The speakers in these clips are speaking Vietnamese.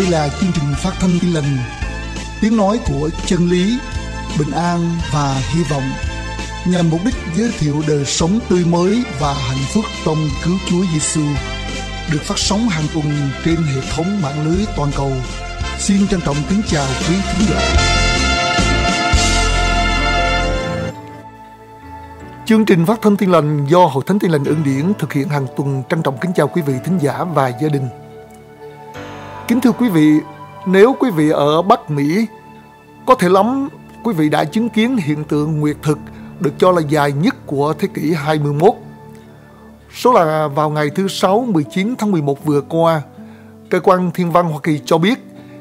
Đây là chương trình phát thanh tin lành. Tiếng nói của chân lý, bình an và hy vọng Nhằm mục đích giới thiệu đời sống tươi mới và hạnh phúc trong cứu Chúa Giêsu Được phát sóng hàng tuần trên hệ thống mạng lưới toàn cầu. Xin trân trọng kính chào quý khán giả. Chương trình phát thanh tin lành do Hội Thánh Tin lành Ưng Điển thực hiện hàng tuần. Trân trọng kính chào quý vị thính giả và gia đình. Kính thưa quý vị, nếu quý vị ở Bắc Mỹ, có thể lắm quý vị đã chứng kiến hiện tượng nguyệt thực được cho là dài nhất của thế kỷ 21. Số là vào ngày thứ Sáu 19 tháng 11 vừa qua, Cơ quan Thiên văn Hoa Kỳ cho biết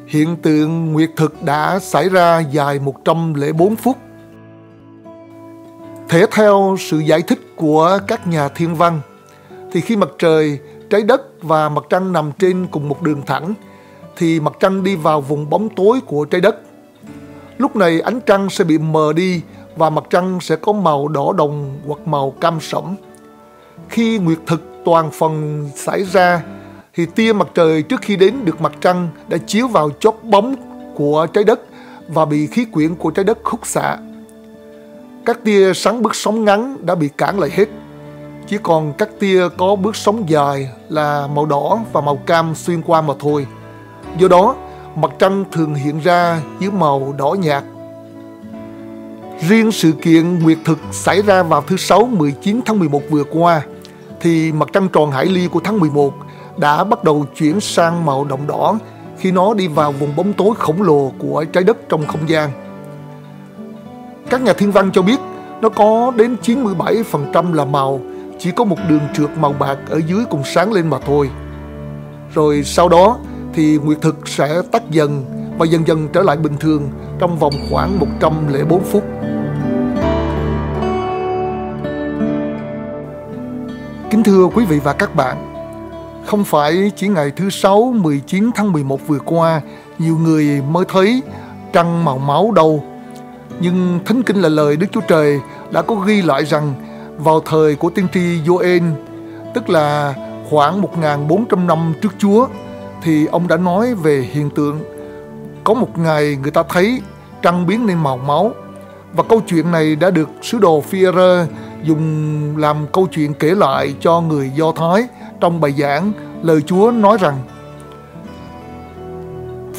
hiện tượng nguyệt thực đã xảy ra dài 104 phút. Thể theo sự giải thích của các nhà thiên văn, thì khi mặt trời, trái đất và mặt trăng nằm trên cùng một đường thẳng – thì mặt trăng đi vào vùng bóng tối của trái đất. Lúc này ánh trăng sẽ bị mờ đi và mặt trăng sẽ có màu đỏ đồng hoặc màu cam sẫm. Khi nguyệt thực toàn phần xảy ra, thì tia mặt trời trước khi đến được mặt trăng đã chiếu vào chóp bóng của trái đất và bị khí quyển của trái đất khúc xạ. Các tia sáng bước sóng ngắn đã bị cản lại hết. Chỉ còn các tia có bước sóng dài là màu đỏ và màu cam xuyên qua mà thôi. Do đó, mặt trăng thường hiện ra dưới màu đỏ nhạt. Riêng sự kiện nguyệt thực xảy ra vào thứ Sáu 19 tháng 11 vừa qua, thì mặt trăng tròn hải ly của tháng 11 đã bắt đầu chuyển sang màu đồng đỏ khi nó đi vào vùng bóng tối khổng lồ của trái đất trong không gian. Các nhà thiên văn cho biết nó có đến 97% là màu, chỉ có một đường trượt màu bạc ở dưới cùng sáng lên mà thôi. Rồi sau đó, thì nguyệt thực sẽ tắt dần và dần dần trở lại bình thường trong vòng khoảng 104 phút. Kính thưa quý vị và các bạn, không phải chỉ ngày thứ Sáu 19 tháng 11 vừa qua nhiều người mới thấy trăng màu máu đâu. Nhưng Thánh Kinh là lời Đức Chúa Trời đã có ghi lại rằng vào thời của tiên tri Joel, tức là khoảng 1.400 năm trước Chúa, thì ông đã nói về hiện tượng. Có một ngày người ta thấy trăng biến nên màu máu. Và câu chuyện này đã được sứ đồ Führer dùng làm câu chuyện kể lại cho người Do Thái trong bài giảng lời Chúa nói rằng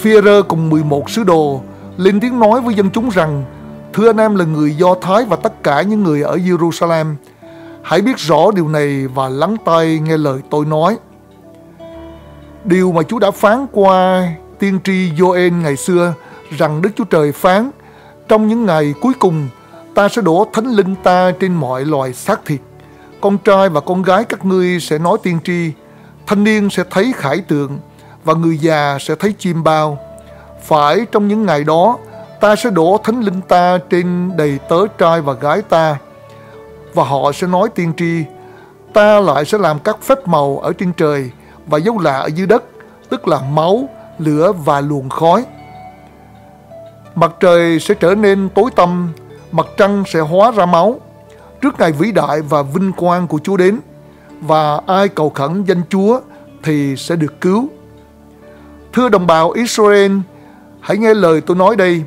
Führer cùng 11 sứ đồ lên tiếng nói với dân chúng rằng, Thưa anh em là người Do Thái và tất cả những người ở Jerusalem Hãy biết rõ điều này và lắng tai nghe lời tôi nói. Điều mà Chúa đã phán qua tiên tri Joel ngày xưa rằng Đức Chúa Trời phán trong những ngày cuối cùng ta sẽ đổ thánh linh ta trên mọi loài xác thịt. Con trai và con gái các ngươi sẽ nói tiên tri, thanh niên sẽ thấy khải tượng và người già sẽ thấy chim bao. Phải trong những ngày đó ta sẽ đổ thánh linh ta trên đầy tớ trai và gái ta và họ sẽ nói tiên tri ta lại sẽ làm các phép màu ở trên trời và dấu lạ ở dưới đất, tức là máu, lửa và luồng khói. Mặt trời sẽ trở nên tối tăm, mặt trăng sẽ hóa ra máu. Trước ngày vĩ đại và vinh quang của Chúa đến, và ai cầu khẩn danh Chúa thì sẽ được cứu. Thưa đồng bào Israel, hãy nghe lời tôi nói đây.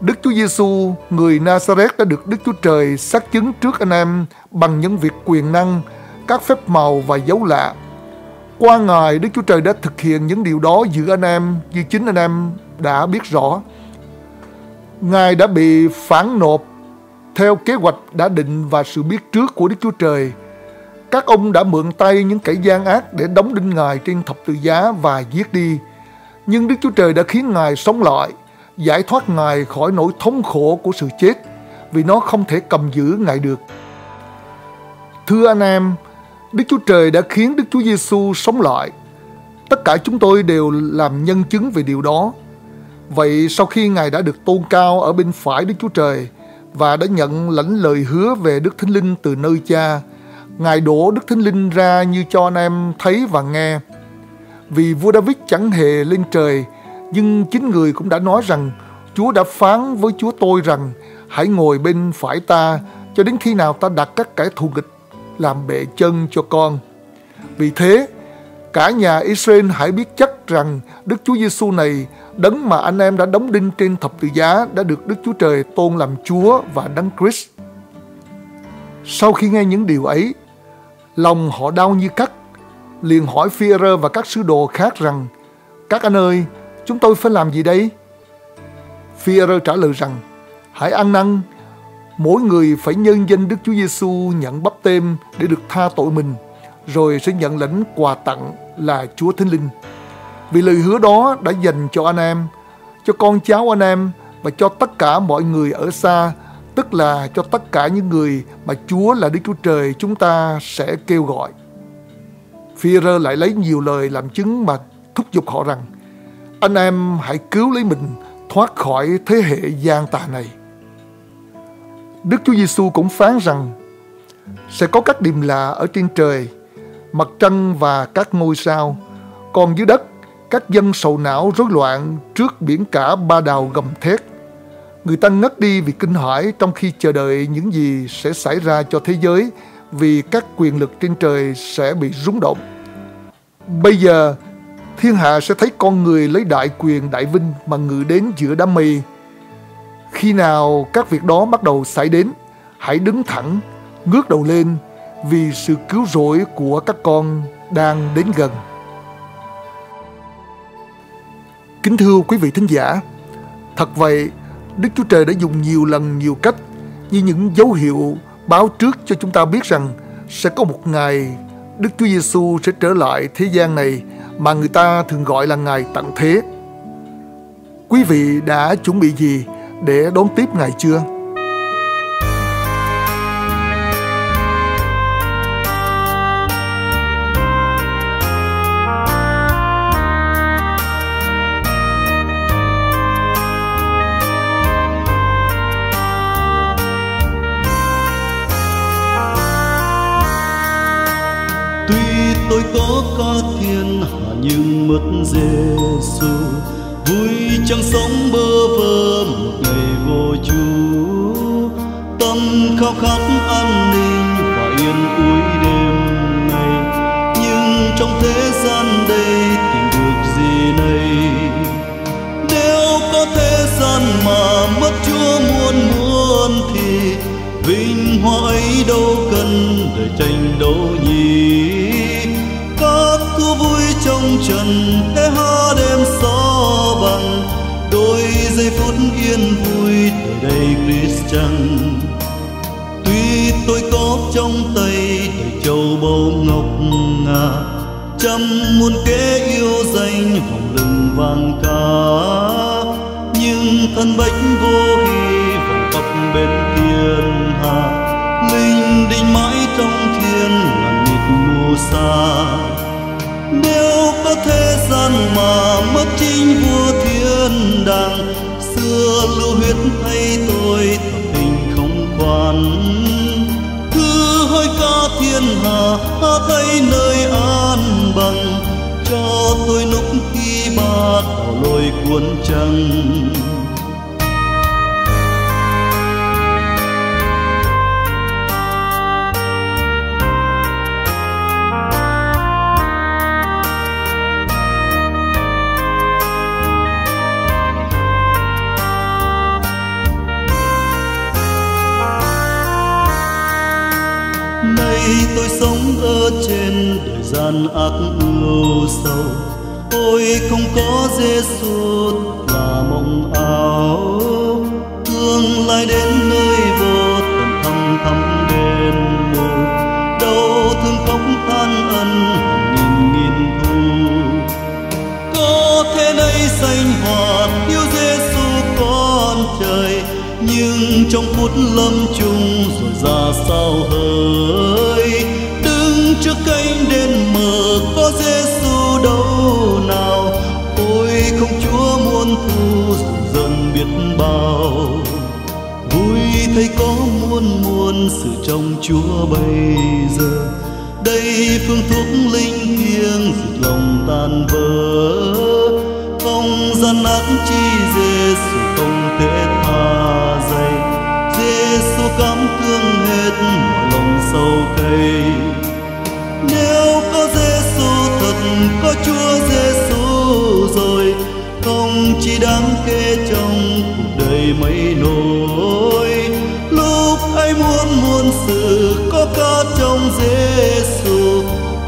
Đức Chúa Giêsu, người Nazareth đã được Đức Chúa Trời xác chứng trước anh em bằng những việc quyền năng, các phép màu và dấu lạ qua Ngài, Đức Chúa Trời đã thực hiện những điều đó giữa anh em như chính anh em đã biết rõ. Ngài đã bị phản nộp theo kế hoạch đã định và sự biết trước của Đức Chúa Trời. Các ông đã mượn tay những kẻ gian ác để đóng đinh Ngài trên thập tự giá và giết đi. Nhưng Đức Chúa Trời đã khiến Ngài sống lại, giải thoát Ngài khỏi nỗi thống khổ của sự chết vì nó không thể cầm giữ Ngài được. Thưa anh em, Đức Chúa Trời đã khiến Đức Chúa Giêsu sống lại. Tất cả chúng tôi đều làm nhân chứng về điều đó. Vậy sau khi Ngài đã được tôn cao ở bên phải Đức Chúa Trời và đã nhận lãnh lời hứa về Đức Thánh Linh từ nơi cha, Ngài đổ Đức Thánh Linh ra như cho anh em thấy và nghe. Vì vua David chẳng hề lên trời, nhưng chính người cũng đã nói rằng Chúa đã phán với Chúa tôi rằng hãy ngồi bên phải ta cho đến khi nào ta đặt các kẻ thù nghịch làm bệ chân cho con. Vì thế, cả nhà Israel hãy biết chắc rằng Đức Chúa Giêsu này, đấng mà anh em đã đóng đinh trên thập tự giá đã được Đức Chúa Trời tôn làm Chúa và Đấng Christ. Sau khi nghe những điều ấy, lòng họ đau như cắt, liền hỏi phi và các sứ đồ khác rằng: "Các anh ơi, chúng tôi phải làm gì đây?" phi trả lời rằng: "Hãy ăn năn, mỗi người phải nhân danh Đức Chúa Giêsu nhận bắp tem để được tha tội mình." rồi sẽ nhận lãnh quà tặng là Chúa Thánh Linh. Vì lời hứa đó đã dành cho anh em, cho con cháu anh em và cho tất cả mọi người ở xa, tức là cho tất cả những người mà Chúa là Đức Chúa Trời chúng ta sẽ kêu gọi. Phi-rơ lại lấy nhiều lời làm chứng mà thúc giục họ rằng anh em hãy cứu lấy mình thoát khỏi thế hệ gian tà này. Đức Chúa Giêsu cũng phán rằng sẽ có các điềm lạ ở trên trời mặt trăng và các ngôi sao. Còn dưới đất, các dân sầu não rối loạn trước biển cả ba đào gầm thét. Người ta ngất đi vì kinh hãi trong khi chờ đợi những gì sẽ xảy ra cho thế giới vì các quyền lực trên trời sẽ bị rúng động. Bây giờ, thiên hạ sẽ thấy con người lấy đại quyền đại vinh mà ngự đến giữa đám mây. Khi nào các việc đó bắt đầu xảy đến, hãy đứng thẳng, ngước đầu lên, vì sự cứu rỗi của các con đang đến gần. Kính thưa quý vị thính giả, thật vậy, Đức Chúa Trời đã dùng nhiều lần nhiều cách như những dấu hiệu báo trước cho chúng ta biết rằng sẽ có một ngày Đức Chúa Giêsu sẽ trở lại thế gian này mà người ta thường gọi là ngày tận thế. Quý vị đã chuẩn bị gì để đón tiếp Ngài chưa? tôi có ca thiên hạ nhưng mất Giêsu vui chẳng sống bơ vơ một ngày vô chúa, tâm khao khát an ninh và yên ủi đêm ngày nhưng trong thế gian đây tìm được gì này nếu có thế gian mà mất Chúa muôn muôn thì vinh hoa ấy đâu cần để tranh đấu nhỉ? Vui trong trần thế ha đêm gió giây phút yên vui từ đây Christ tuy tôi có trong tay đời châu báu ngọc ngà trăm muôn kế yêu danh vòng lưng vàng cả, nhưng thân bách vô hy vọng tóc bên thiên hà linh đình mãi trong thiên ngàn nhịp mù xa nếu có thế gian mà mất chính vua thiên đàng xưa lưu huyết thay tôi thập tình không quan cứ hơi ca thiên hà thấy nơi an bằng. Cho tôi lúc khi ba đảo lôi cuốn trăng. Gian ác lâu sâu. Ôi, không có Giêsu là mộng ảo. Tương lai đến nơi vô tận, thăm thăm đền mù đâu thương khóc than ân, nghìn nghìn thu. Có thế nay xanh hoạt, yêu Giêsu con trời. Nhưng trong phút lâm chung, rồi ra sao hơi đứng trước cây đến mờ có Giêsu đâu nào. Ôi không Chúa muôn thu dần dần biết bao. Vui thấy có muôn muôn sự trong Chúa bây giờ. Đây phương thuốc linh thiêng diệt lòng tan vỡ. Không gian nát chi Giêsu không thể tha dày Giêsu cảm thương hết mọi lòng sâu cay thật có Chúa Giêsu rồi, không chỉ đáng kể trong cuộc đời mấy nỗi. Lúc ai muốn muôn sự có cả trong Giêsu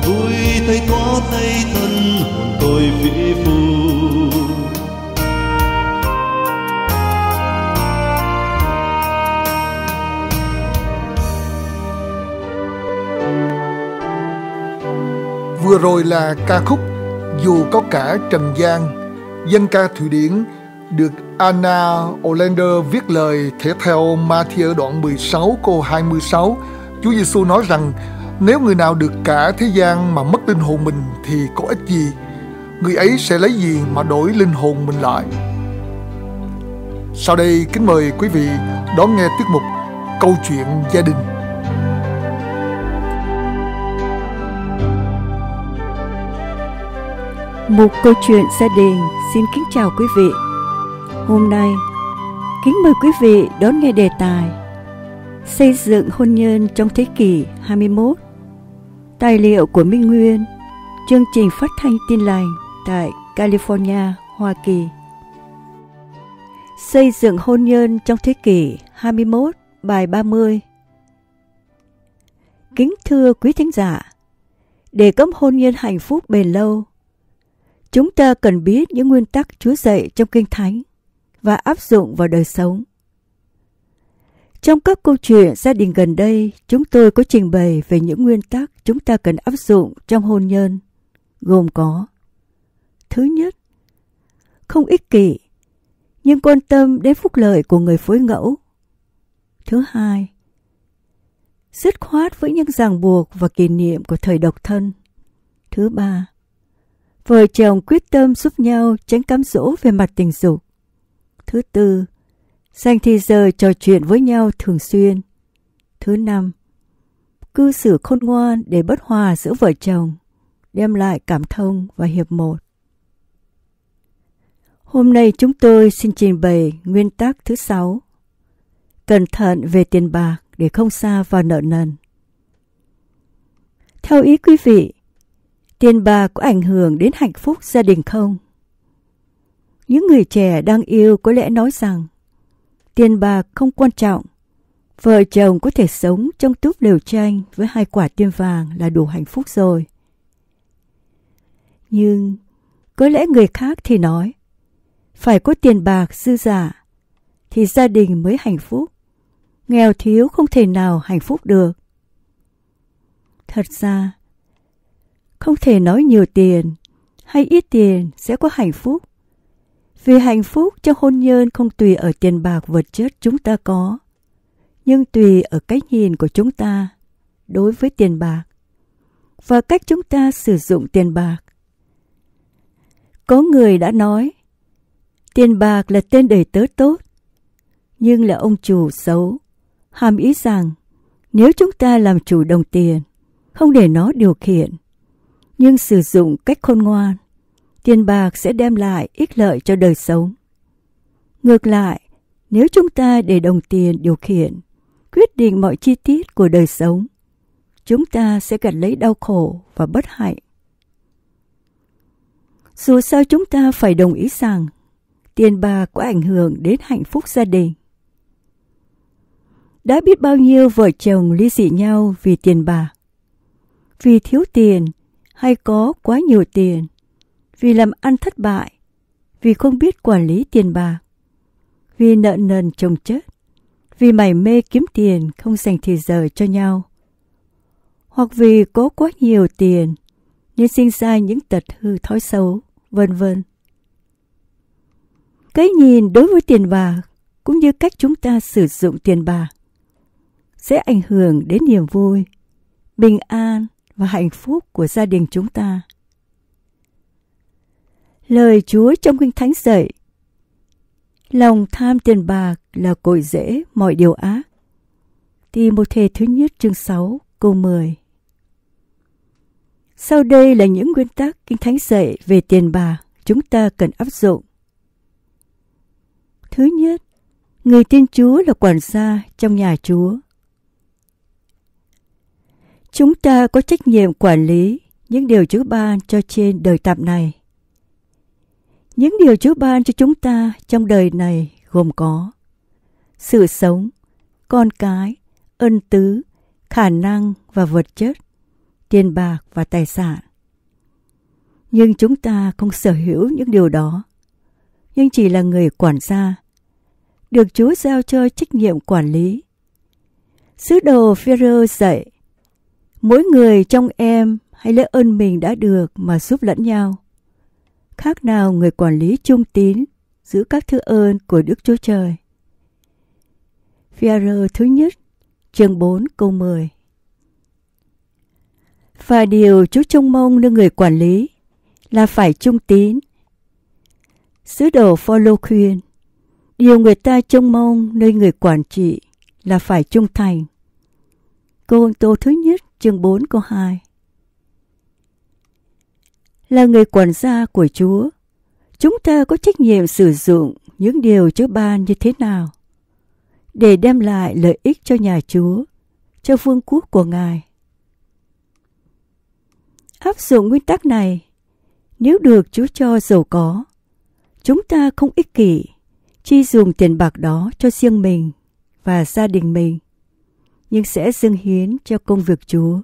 vui thấy thoát thấy thân hồn tôi vĩ phù Vừa rồi là ca khúc Dù có cả Trần gian, Dân ca Thụy Điển được Anna Olander viết lời thể theo Matthew đoạn 16 câu 26. Chúa Giêsu nói rằng, nếu người nào được cả thế gian mà mất linh hồn mình thì có ích gì? Người ấy sẽ lấy gì mà đổi linh hồn mình lại? Sau đây kính mời quý vị đón nghe tiết mục Câu chuyện gia đình. Một câu chuyện gia đình. Xin kính chào quý vị. Hôm nay, kính mời quý vị đón nghe đề tài Xây dựng hôn nhân trong thế kỷ 21 Tài liệu của Minh Nguyên. Chương trình phát thanh tin lành tại California, Hoa Kỳ. Xây dựng hôn nhân trong thế kỷ 21 Bài 30 Kính thưa quý thính giả Để cấm hôn nhân hạnh phúc bền lâu Chúng ta cần biết những nguyên tắc Chúa dạy trong Kinh Thánh và áp dụng vào đời sống. Trong các câu chuyện gia đình gần đây, chúng tôi có trình bày về những nguyên tắc chúng ta cần áp dụng trong hôn nhân, gồm có Thứ nhất, không ích kỷ, nhưng quan tâm đến phúc lợi của người phối ngẫu. Thứ hai, dứt khoát với những ràng buộc và kỷ niệm của thời độc thân. Thứ ba, vợ chồng quyết tâm giúp nhau tránh cám dỗ về mặt tình dục. Thứ tư, dành thời giờ trò chuyện với nhau thường xuyên. Thứ năm, cư xử khôn ngoan để bất hòa giữa vợ chồng, đem lại cảm thông và hiệp một. Hôm nay chúng tôi xin trình bày nguyên tắc thứ sáu. Cẩn thận về tiền bạc để không xa vào nợ nần. Theo ý quý vị, tiền bạc có ảnh hưởng đến hạnh phúc gia đình không? Những người trẻ đang yêu có lẽ nói rằng tiền bạc không quan trọng. Vợ chồng có thể sống trong túp lều tranh với hai quả tiêm vàng là đủ hạnh phúc rồi. Nhưng có lẽ người khác thì nói phải có tiền bạc dư giả thì gia đình mới hạnh phúc. Nghèo thiếu không thể nào hạnh phúc được. Thật ra, không thể nói nhiều tiền hay ít tiền sẽ có hạnh phúc vì hạnh phúc trong hôn nhân không tùy ở tiền bạc vật chất chúng ta có, nhưng tùy ở cách nhìn của chúng ta đối với tiền bạc và cách chúng ta sử dụng tiền bạc. Có người đã nói, tiền bạc là tên đầy tớ tốt, nhưng là ông chủ xấu, hàm ý rằng nếu chúng ta làm chủ đồng tiền, không để nó điều khiển, nhưng sử dụng cách khôn ngoan, tiền bạc sẽ đem lại ích lợi cho đời sống. Ngược lại, nếu chúng ta để đồng tiền điều khiển, quyết định mọi chi tiết của đời sống, chúng ta sẽ gặt lấy đau khổ và bất hạnh. Dù sao chúng ta phải đồng ý rằng tiền bạc có ảnh hưởng đến hạnh phúc gia đình. Đã biết bao nhiêu vợ chồng ly dị nhau vì tiền bạc. Vì thiếu tiền hay có quá nhiều tiền vì làm ăn thất bại, vì không biết quản lý tiền bạc, vì nợ nần chồng chất, vì mải mê kiếm tiền không dành thời giờ cho nhau, hoặc vì có quá nhiều tiền nên sinh ra những tật hư thói xấu, vân vân. Cái nhìn đối với tiền bạc cũng như cách chúng ta sử dụng tiền bạc sẽ ảnh hưởng đến niềm vui, bình an và hạnh phúc của gia đình chúng ta. Lời Chúa trong Kinh Thánh dạy Lòng tham tiền bạc là cội rễ mọi điều ác. Thì một thề thứ nhất chương 6 câu 10 Sau đây là những nguyên tắc Kinh Thánh dạy về tiền bạc chúng ta cần áp dụng. Thứ nhất, người tin Chúa là quản gia trong nhà Chúa. Chúng ta có trách nhiệm quản lý những điều Chúa ban cho trên đời tạm này Những điều Chúa ban cho chúng ta trong đời này gồm có sự sống, con cái, ân tứ, khả năng và vật chất, tiền bạc và tài sản. Nhưng chúng ta không sở hữu những điều đó, nhưng chỉ là người quản gia, được Chúa giao cho trách nhiệm quản lý. Sứ đồ Phêrô dạy, mỗi người trong em hãy lấy ơn mình đã được mà giúp lẫn nhau. Khác nào người quản lý trung tín giữ các thứ ơn của Đức Chúa Trời. Phêrô thứ nhất, chương 4 câu 10 Và điều Chúa trông mong nơi người quản lý là phải trung tín. Sứ đồ Phaolô khuyên, điều người ta trông mong nơi người quản trị là phải trung thành. Câu Tô thứ nhất chương 4 câu 2 Là người quản gia của Chúa, chúng ta có trách nhiệm sử dụng những điều Chúa ban như thế nào để đem lại lợi ích cho nhà Chúa, cho vương quốc của Ngài. Áp dụng nguyên tắc này, nếu được Chúa cho giàu có, chúng ta không ích kỷ, chi dùng tiền bạc đó cho riêng mình và gia đình mình, nhưng sẽ dâng hiến cho công việc Chúa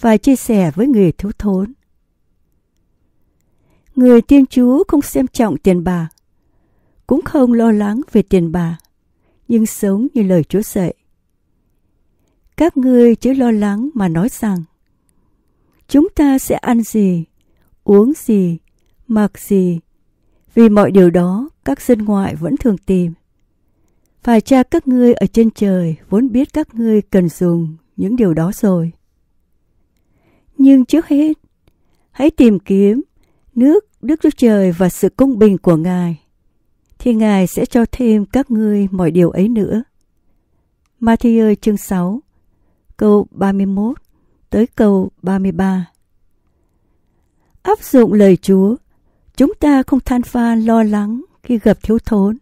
và chia sẻ với người thiếu thốn. Người tiên Chúa không xem trọng tiền bạc, cũng không lo lắng về tiền bạc, nhưng sống như lời Chúa dạy. Các ngươi chớ lo lắng mà nói rằng, chúng ta sẽ ăn gì, uống gì, mặc gì, vì mọi điều đó các dân ngoại vẫn thường tìm. Phải cha các ngươi ở trên trời vốn biết các ngươi cần dùng những điều đó rồi. Nhưng trước hết, hãy tìm kiếm nước Đức Chúa Trời và sự công bình của Ngài, thì Ngài sẽ cho thêm các ngươi mọi điều ấy nữa. Matthew chương 6, câu 31 tới câu 33 Áp dụng lời Chúa, chúng ta không than phan lo lắng khi gặp thiếu thốn.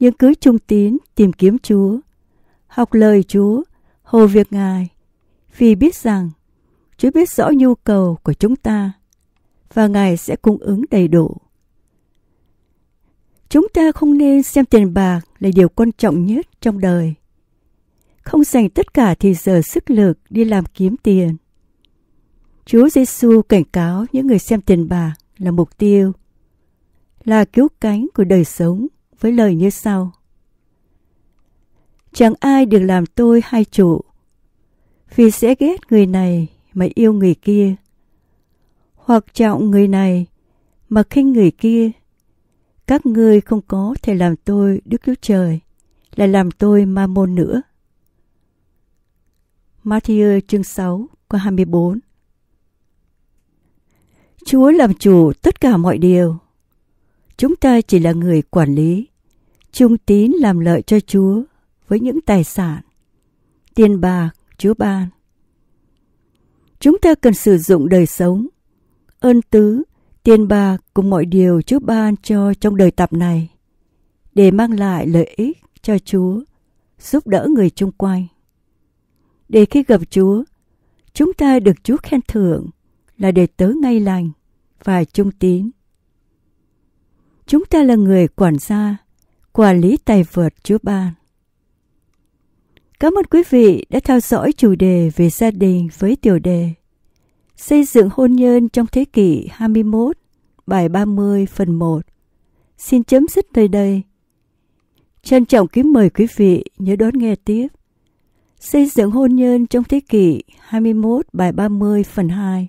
Nhưng cứ trung tín tìm kiếm Chúa, học lời Chúa, hồ việc Ngài, vì biết rằng Chúa biết rõ nhu cầu của chúng ta và Ngài sẽ cung ứng đầy đủ. Chúng ta không nên xem tiền bạc là điều quan trọng nhất trong đời. Không dành tất cả thì giờ sức lực đi làm kiếm tiền. Chúa Giêsu cảnh cáo những người xem tiền bạc là mục tiêu, là cứu cánh của đời sống với lời như sau. Chẳng ai được làm tôi hai chủ, vì sẽ ghét người này mà yêu người kia, hoặc trọng người này mà khinh người kia. Các ngươi không có thể làm tôi Đức Chúa Trời, lại làm tôi ma môn nữa. Matthew chương 6 câu 24 Chúa làm chủ tất cả mọi điều. Chúng ta chỉ là người quản lý, trung tín làm lợi cho Chúa với những tài sản, tiền bạc Chúa ban. Chúng ta cần sử dụng đời sống, ơn tứ, tiền bạc cùng mọi điều Chúa ban cho trong đời tập này để mang lại lợi ích cho Chúa, giúp đỡ người chung quanh. Để khi gặp Chúa, chúng ta được Chúa khen thưởng là để tớ ngay lành và trung tín. Chúng ta là người quản gia, quản lý tài vật Chúa ban. Cảm ơn quý vị đã theo dõi chủ đề về gia đình với tiểu đề Xây dựng hôn nhân trong thế kỷ 21, bài 30 phần 1. Xin chấm dứt nơi đây. Trân trọng kính mời quý vị nhớ đón nghe tiếp. Xây dựng hôn nhân trong thế kỷ 21 bài 30 phần 2.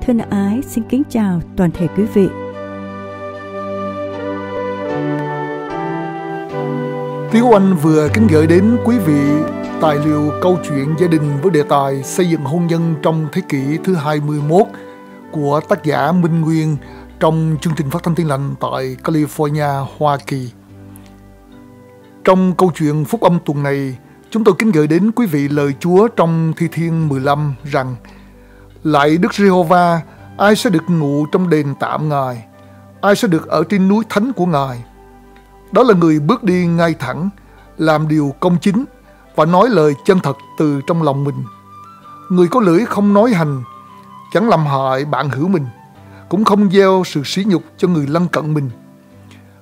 Thân ái xin kính chào toàn thể quý vị. Tiếu Anh vừa kính gửi đến quý vị tài liệu câu chuyện gia đình với đề tài xây dựng hôn nhân trong thế kỷ thứ 21 của tác giả Minh Nguyên trong chương trình phát thanh tiên lành tại California, Hoa Kỳ. Trong câu chuyện phúc âm tuần này, chúng tôi kính gửi đến quý vị lời Chúa trong Thi Thiên 15 rằng Lại Đức Giê-hô-va, ai sẽ được ngủ trong đền tạm Ngài? Ai sẽ được ở trên núi thánh của Ngài? Đó là người bước đi ngay thẳng, làm điều công chính và nói lời chân thật từ trong lòng mình. Người có lưỡi không nói hành, chẳng làm hại bạn hữu mình, cũng không gieo sự sỉ nhục cho người lân cận mình.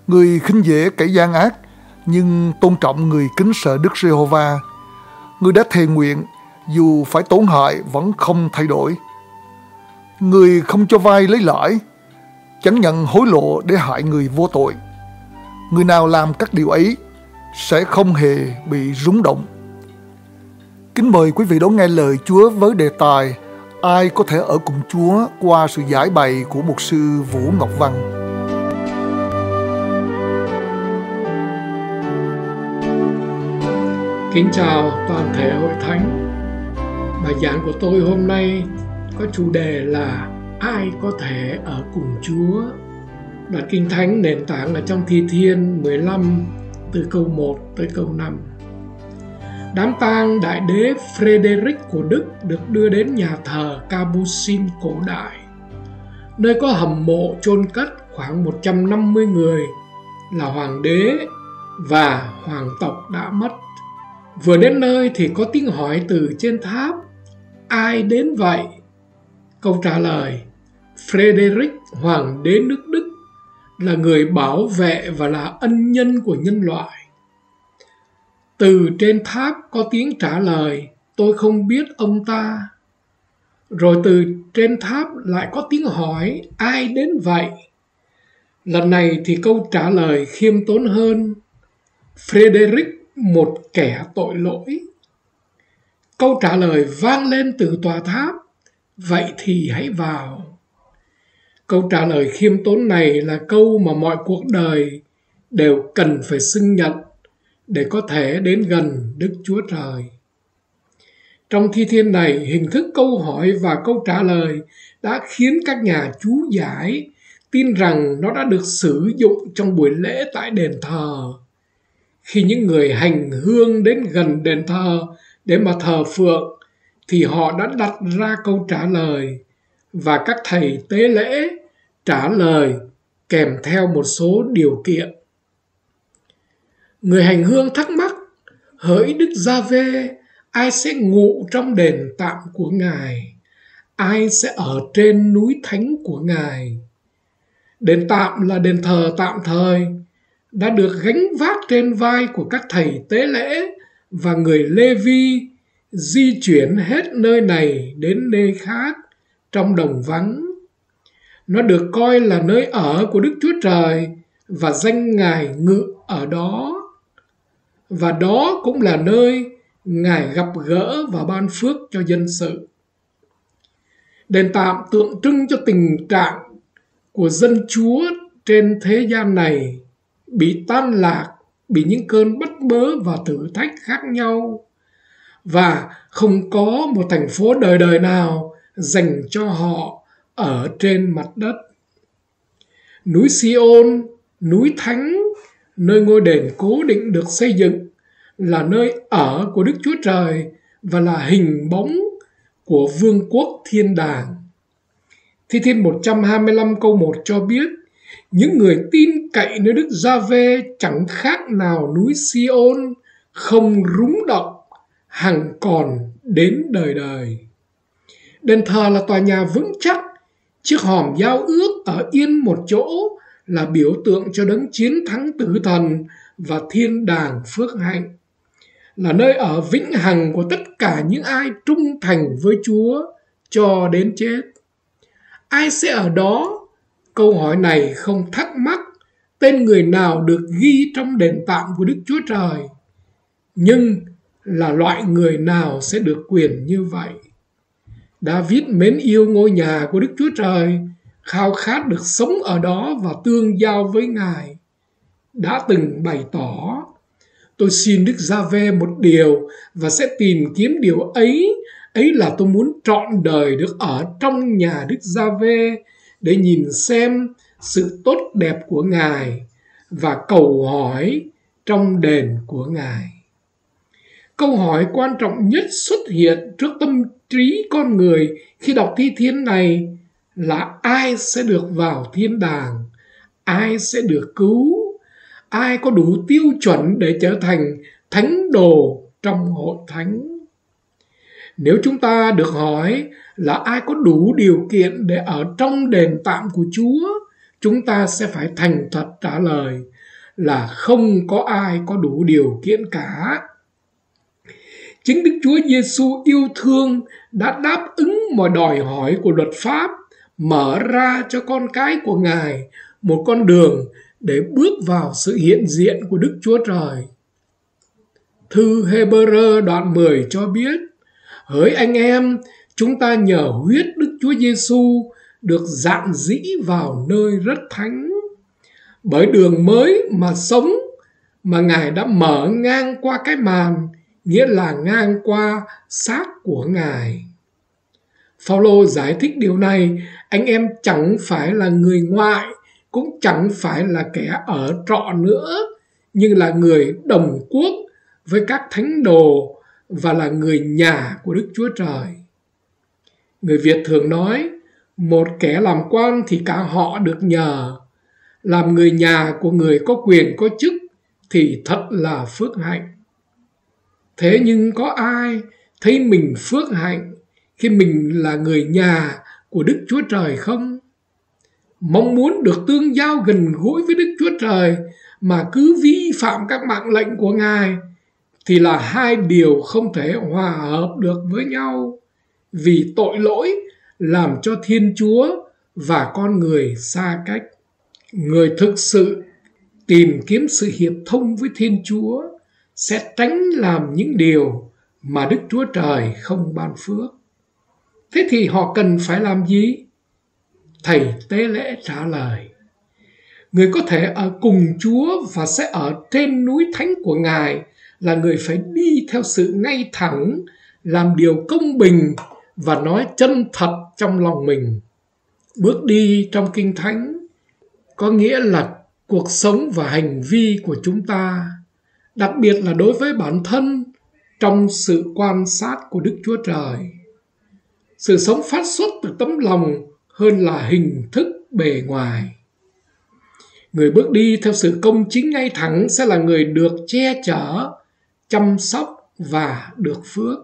Người khinh dễ kẻ gian ác, nhưng tôn trọng người kính sợ Đức Giê-hô-va. Người đã thề nguyện, dù phải tổn hại vẫn không thay đổi. Người không cho vay lấy lãi, chẳng nhận hối lộ để hại người vô tội. Người nào làm các điều ấy sẽ không hề bị rúng động. Kính mời quý vị đón nghe lời Chúa với đề tài Ai có thể ở cùng Chúa qua sự giải bày của mục sư Vũ Ngọc Văn. Kính chào toàn thể hội thánh. Bài giảng của tôi hôm nay có chủ đề là Ai có thể ở cùng Chúa. Đoạn Kinh Thánh nền tảng là trong Thi Thiên 15 từ câu 1 tới câu 5. Đám tang đại đế Frederick của Đức được đưa đến nhà thờ Capuchin cổ đại, nơi có hầm mộ chôn cất khoảng 150 người là hoàng đế và hoàng tộc đã mất. Vừa đến nơi thì có tiếng hỏi từ trên tháp, ai đến vậy? Câu trả lời, Frederick, hoàng đế nước Đức, là người bảo vệ và là ân nhân của nhân loại từ trên tháp có tiếng trả lời, tôi không biết ông ta. Rồi từ trên tháp lại có tiếng hỏi, ai đến vậy? Lần này thì câu trả lời khiêm tốn hơn. Frederick, một kẻ tội lỗi. Câu trả lời vang lên từ tòa tháp, vậy thì hãy vào. Câu trả lời khiêm tốn này là câu mà mọi cuộc đời đều cần phải xưng nhận để có thể đến gần Đức Chúa Trời. Trong thi thiên này, hình thức câu hỏi và câu trả lời đã khiến các nhà chú giải tin rằng nó đã được sử dụng trong buổi lễ tại đền thờ. Khi những người hành hương đến gần đền thờ để mà thờ phượng, thì họ đã đặt ra câu trả lời và các thầy tế lễ trả lời kèm theo một số điều kiện. Người hành hương thắc mắc, hỡi Đức Gia Vê, ai sẽ ngụ trong đền tạm của Ngài? Ai sẽ ở trên núi thánh của Ngài? Đền tạm là đền thờ tạm thời, đã được gánh vác trên vai của các thầy tế lễ và người Lê Vi di chuyển hết nơi này đến nơi khác trong đồng vắng. Nó được coi là nơi ở của Đức Chúa Trời và danh Ngài ngự ở đó và đó cũng là nơi Ngài gặp gỡ và ban phước cho dân sự. Đền tạm tượng trưng cho tình trạng của dân Chúa trên thế gian này bị tan lạc, bị những cơn bất bớ và thử thách khác nhau và không có một thành phố đời đời nào dành cho họ ở trên mặt đất. Núi Siôn, núi Thánh nơi ngôi đền cố định được xây dựng là nơi ở của Đức Chúa Trời và là hình bóng của vương quốc thiên đàng. Thi Thiên 125 câu 1 cho biết những người tin cậy nơi Đức Gia-vê chẳng khác nào núi Siôn không rúng động hằng còn đến đời đời. Đền thờ là tòa nhà vững chắc, chiếc hòm giao ước ở yên một chỗ là biểu tượng cho đấng chiến thắng tử thần và thiên đàng phước hạnh là nơi ở vĩnh hằng của tất cả những ai trung thành với Chúa cho đến chết. Ai sẽ ở đó? Câu hỏi này không thắc mắc tên người nào được ghi trong đền tạm của Đức Chúa Trời. Nhưng là loại người nào sẽ được quyền như vậy? David mến yêu ngôi nhà của Đức Chúa Trời khao khát được sống ở đó và tương giao với Ngài, đã từng bày tỏ tôi xin Đức Gia Ve một điều và sẽ tìm kiếm điều ấy. Ấy là tôi muốn trọn đời được ở trong nhà Đức Gia Ve để nhìn xem sự tốt đẹp của Ngài và cầu hỏi trong đền của Ngài. Câu hỏi quan trọng nhất xuất hiện trước tâm trí con người khi đọc thi thiên này là ai sẽ được vào thiên đàng? Ai sẽ được cứu? Ai có đủ tiêu chuẩn để trở thành thánh đồ trong hội thánh? Nếu chúng ta được hỏi là ai có đủ điều kiện để ở trong đền tạm của Chúa, chúng ta sẽ phải thành thật trả lời là không có ai có đủ điều kiện cả. Chính Đức Chúa Giêsu yêu thương đã đáp ứng mọi đòi hỏi của luật pháp, mở ra cho con cái của Ngài một con đường để bước vào sự hiện diện của Đức Chúa Trời. Thư Hebrew đoạn 10 cho biết, hỡi anh em, chúng ta nhờ huyết Đức Chúa Giêsu được dạng dĩ vào nơi rất thánh. Bởi đường mới mà sống mà Ngài đã mở ngang qua cái màn, nghĩa là ngang qua xác của Ngài. Phaolô giải thích điều này, anh em chẳng phải là người ngoại, cũng chẳng phải là kẻ ở trọ nữa, nhưng là người đồng quốc với các thánh đồ và là người nhà của Đức Chúa Trời. Người Việt thường nói, một kẻ làm quan thì cả họ được nhờ, làm người nhà của người có quyền có chức thì thật là phước hạnh. Thế nhưng có ai thấy mình phước hạnh khi mình là người nhà của Đức Chúa Trời không? Mong muốn được tương giao gần gũi với Đức Chúa Trời mà cứ vi phạm các mạng lệnh của Ngài thì là hai điều không thể hòa hợp được với nhau vì tội lỗi làm cho Thiên Chúa và con người xa cách. Người thực sự tìm kiếm sự hiệp thông với Thiên Chúa sẽ tránh làm những điều mà Đức Chúa Trời không ban phước. Thế thì họ cần phải làm gì? Thầy tế lễ trả lời. Người có thể ở cùng Chúa và sẽ ở trên núi thánh của Ngài là người phải đi theo sự ngay thẳng, làm điều công bình và nói chân thật trong lòng mình. Bước đi trong kinh thánh có nghĩa là cuộc sống và hành vi của chúng ta, đặc biệt là đối với bản thân trong sự quan sát của Đức Chúa Trời. Sự sống phát xuất từ tấm lòng hơn là hình thức bề ngoài. Người bước đi theo sự công chính ngay thẳng sẽ là người được che chở, chăm sóc và được phước.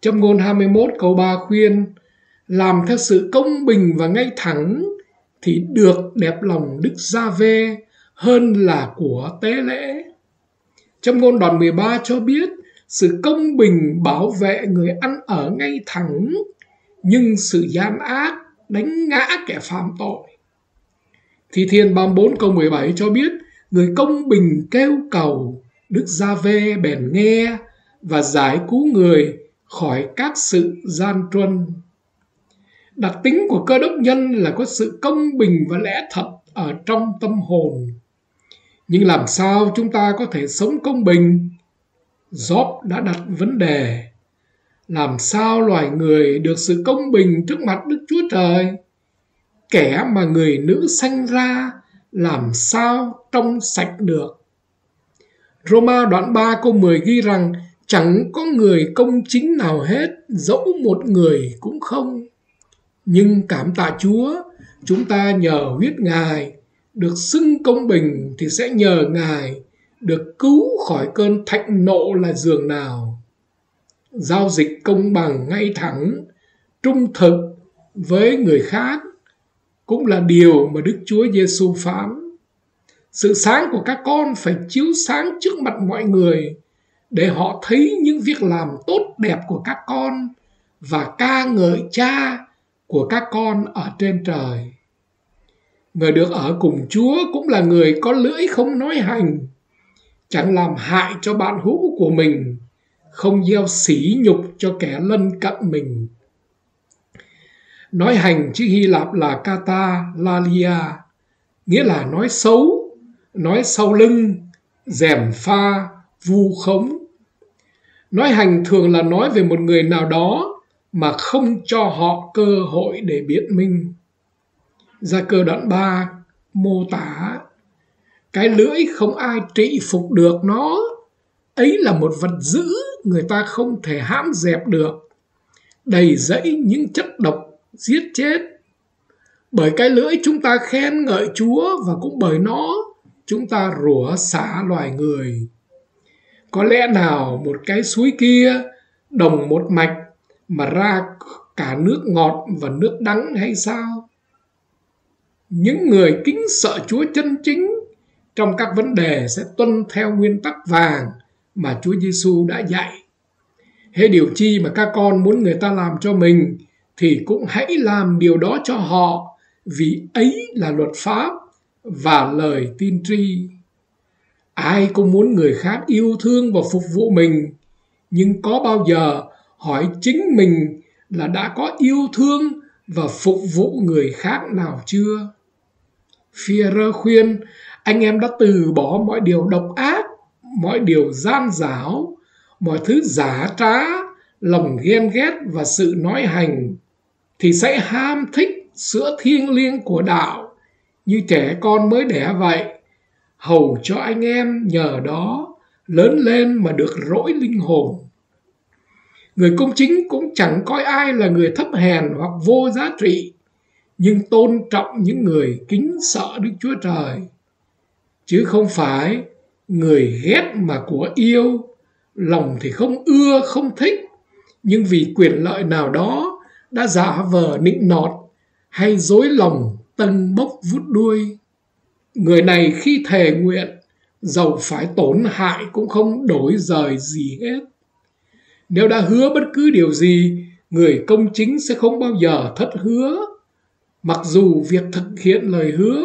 Trong ngôn 21 câu 3 khuyên, làm theo sự công bình và ngay thẳng thì được đẹp lòng Đức Gia Vê hơn là của tế lễ. Châm ngôn đoạn 13 cho biết, sự công bình bảo vệ người ăn ở ngay thẳng, nhưng sự gian ác đánh ngã kẻ phạm tội. Thi Thiên 34 câu 17 cho biết, người công bình kêu cầu, Đức Gia Vê bèn nghe và giải cứu người khỏi các sự gian truân. Đặc tính của cơ đốc nhân là có sự công bình và lẽ thật ở trong tâm hồn. Nhưng làm sao chúng ta có thể sống công bình? Job đã đặt vấn đề. Làm sao loài người được sự công bình trước mặt Đức Chúa Trời? Kẻ mà người nữ sanh ra làm sao trong sạch được? Roma đoạn 3 câu 10 ghi rằng chẳng có người công chính nào hết, dẫu một người cũng không. Nhưng cảm tạ Chúa, chúng ta nhờ huyết Ngài được xưng công bình thì sẽ nhờ Ngài được cứu khỏi cơn thạnh nộ là giường nào. Giao dịch công bằng ngay thẳng, trung thực với người khác cũng là điều mà Đức Chúa Giêsu phán. Sự sáng của các con phải chiếu sáng trước mặt mọi người để họ thấy những việc làm tốt đẹp của các con và ca ngợi cha của các con ở trên trời. Người được ở cùng Chúa cũng là người có lưỡi không nói hành, chẳng làm hại cho bạn hữu của mình, không gieo sỉ nhục cho kẻ lân cận mình. Nói hành chữ Hy Lạp là kata lalia, nghĩa là nói xấu, nói sau lưng, dèm pha, vu khống. Nói hành thường là nói về một người nào đó mà không cho họ cơ hội để biện minh. Gia cơ đoạn 3 mô tả, cái lưỡi không ai trị phục được nó. Ấy là một vật dữ, người ta không thể hãm dẹp được. Đầy dẫy những chất độc giết chết. Bởi cái lưỡi chúng ta khen ngợi Chúa và cũng bởi nó, chúng ta rủa xả loài người. Có lẽ nào một cái suối kia đồng một mạch mà ra cả nước ngọt và nước đắng hay sao? Những người kính sợ Chúa chân chính trong các vấn đề sẽ tuân theo nguyên tắc vàng mà Chúa Giêsu đã dạy. Hễ điều chi mà các con muốn người ta làm cho mình thì cũng hãy làm điều đó cho họ vì ấy là luật pháp và lời tiên tri. Ai cũng muốn người khác yêu thương và phục vụ mình, nhưng có bao giờ hỏi chính mình là đã có yêu thương và phục vụ người khác nào chưa? Führer khuyên anh em đã từ bỏ mọi điều độc ác, mọi điều gian dảo, mọi thứ giả trá, lòng ghen ghét và sự nói hành, thì sẽ ham thích sữa thiêng liêng của đạo như trẻ con mới đẻ vậy, hầu cho anh em nhờ đó lớn lên mà được rỗi linh hồn. Người công chính cũng chẳng coi ai là người thấp hèn hoặc vô giá trị, nhưng tôn trọng những người kính sợ Đức Chúa Trời. Chứ không phải người ghét mà của yêu, lòng thì không ưa, không thích. Nhưng vì quyền lợi nào đó đã giả vờ nịnh nọt hay dối lòng tân bốc vút đuôi. Người này khi thề nguyện dầu phải tổn hại cũng không đổi rời gì hết. Nếu đã hứa bất cứ điều gì, người công chính sẽ không bao giờ thất hứa mặc dù việc thực hiện lời hứa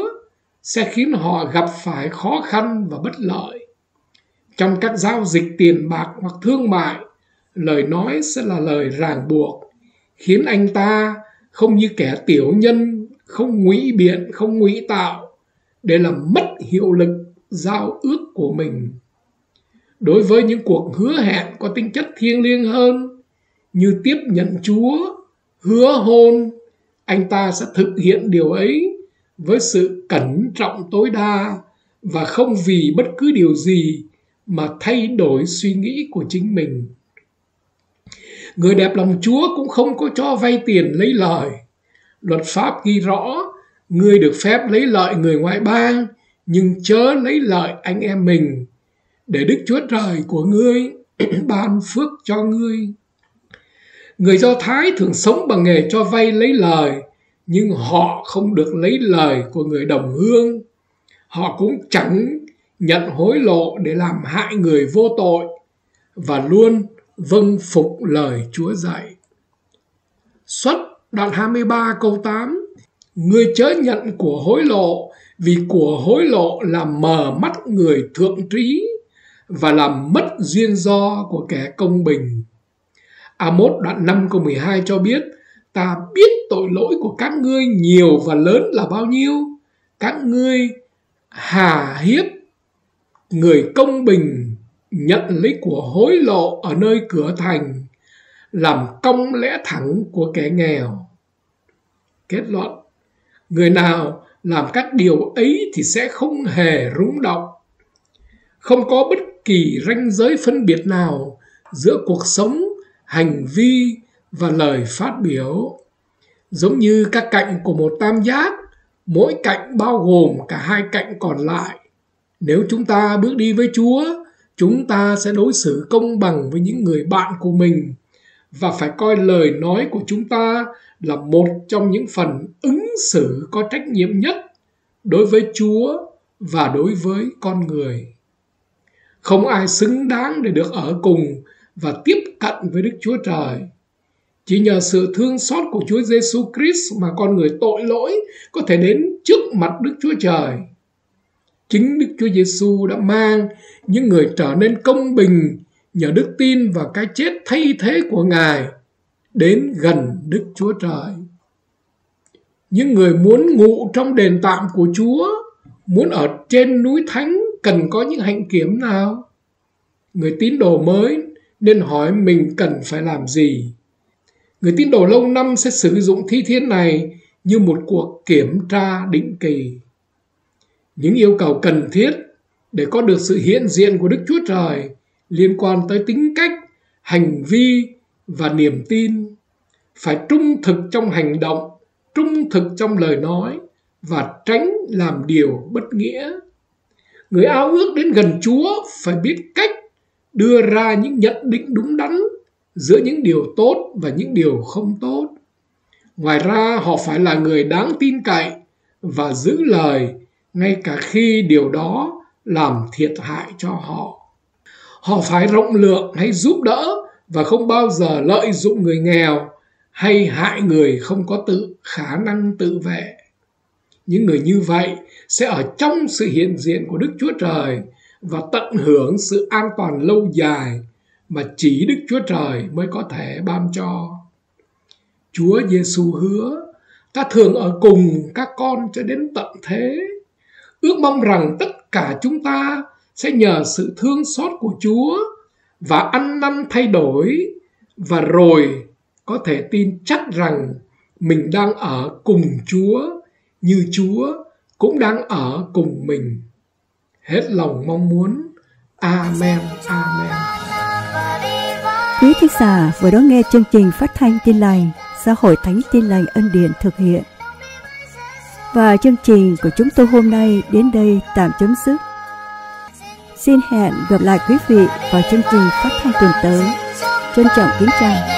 sẽ khiến họ gặp phải khó khăn và bất lợi. Trong các giao dịch tiền bạc hoặc thương mại, lời nói sẽ là lời ràng buộc, khiến anh ta không như kẻ tiểu nhân, không ngụy biện, không ngụy tạo, để làm mất hiệu lực giao ước của mình. Đối với những cuộc hứa hẹn có tính chất thiêng liêng hơn, như tiếp nhận Chúa, hứa hôn, anh ta sẽ thực hiện điều ấy với sự cẩn trọng tối đa và không vì bất cứ điều gì mà thay đổi suy nghĩ của chính mình. Người đẹp lòng chúa cũng không có cho vay tiền lấy lời. Luật pháp ghi rõ, người được phép lấy lợi người ngoại bang, nhưng chớ lấy lợi anh em mình. Để đức chúa trời của ngươi ban phước cho ngươi người do thái thường sống bằng nghề cho vay lấy lời, nhưng họ không được lấy lời của người đồng hương họ cũng chẳng nhận hối lộ để làm hại người vô tội, và luôn vâng phục lời Chúa dạy. Xuất đoạn 23 câu 8 Người chớ nhận của hối lộ, vì của hối lộ làm mờ mắt người thượng trí và làm mất duyên do của kẻ công bình. Amos đoạn 5 câu 12 cho biết, ta biết tội lỗi của các ngươi nhiều và lớn là bao nhiêu. Các ngươi hà hiếp người công bình, nhận lấy của hối lộ ở nơi cửa thành, làm công lẽ thẳng của kẻ nghèo. Kết luận, người nào làm các điều ấy thì sẽ không hề rúng động. Không có bất kỳ ranh giới phân biệt nào giữa cuộc sống hành vi và lời phát biểu. Giống như các cạnh của một tam giác, mỗi cạnh bao gồm cả hai cạnh còn lại. Nếu chúng ta bước đi với chúa, chúng ta sẽ đối xử công bằng với những người bạn của mình. Và phải coi lời nói của chúng ta là một trong những phần ứng xử có trách nhiệm nhất đối với chúa và đối với con người. Không ai xứng đáng để được ở cùng và tiếp cận với đức chúa trời chỉ nhờ sự thương xót của Chúa Giêsu Christ mà con người tội lỗi có thể đến trước mặt Đức Chúa Trời. Chính Đức Chúa Giêsu đã mang những người trở nên công bình nhờ đức tin và cái chết thay thế của Ngài đến gần Đức Chúa Trời. Những người muốn ngụ trong đền tạm của Chúa, muốn ở trên núi thánh cần có những hạnh kiểm nào? Người tín đồ mới nên hỏi mình cần phải làm gì Người tín đồ lâu năm sẽ sử dụng thi thiên này như một cuộc kiểm tra định kỳ. Những yêu cầu cần thiết để có được sự hiện diện của Đức Chúa Trời liên quan tới tính cách, hành vi và niềm tin. Phải trung thực trong hành động, trung thực trong lời nói và tránh làm điều bất nghĩa. Người ao ước đến gần Chúa phải biết cách đưa ra những nhận định đúng đắn giữa những điều tốt và những điều không tốt. Ngoài ra, họ phải là người đáng tin cậy và giữ lời ngay cả khi điều đó làm thiệt hại cho họ. Họ phải rộng lượng hay giúp đỡ và không bao giờ lợi dụng người nghèo hay hại người không có tự khả năng tự vệ. Những người như vậy sẽ ở trong sự hiện diện của Đức Chúa Trời và tận hưởng sự an toàn lâu dài mà chỉ Đức Chúa Trời mới có thể ban cho. Chúa Giêsu hứa, ta thường ở cùng các con cho đến tận thế. Ước mong rằng tất cả chúng ta sẽ nhờ sự thương xót của Chúa và ăn năn thay đổi và rồi có thể tin chắc rằng mình đang ở cùng Chúa như Chúa cũng đang ở cùng mình. Hết lòng mong muốn. Amen. Amen. Quý thính giả vừa đón nghe chương trình phát thanh tin lành do Hội Thánh Tin lành Ân Điển thực hiện. Và chương trình của chúng tôi hôm nay đến đây tạm chấm dứt. Xin hẹn gặp lại quý vị vào chương trình phát thanh tuần tới. Trân trọng kính chào.